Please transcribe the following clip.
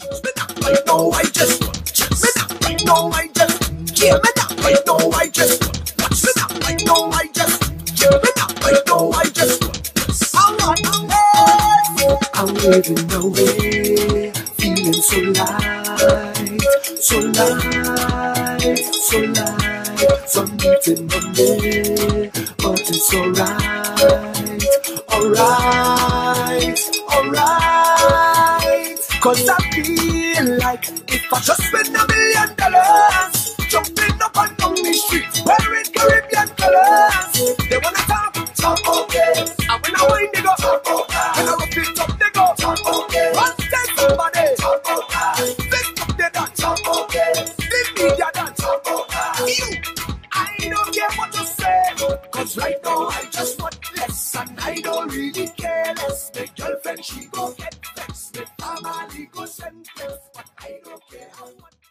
Not right I just Me not right now, I just Yeah, me not right now, I just Me not right now, I just Yeah, me not right now, I just Alright, I'm living away, feeling so light, so light, so light. Some meeting Monday, but it's alright, alright, Cause I feel like if I just spend a million dollars, jumping up and down the street, wearing Caribbean colors, they wanna talk, talk okay. And when I wind they go, talk okay. When I rough it up they go, talk okay. Run tell somebody, talk okay. Lift up they dance, talk okay. The media dance, talk okay. You, I don't care what you say, cause right now I just want less, and I don't really care less. My girlfriend she go don't care.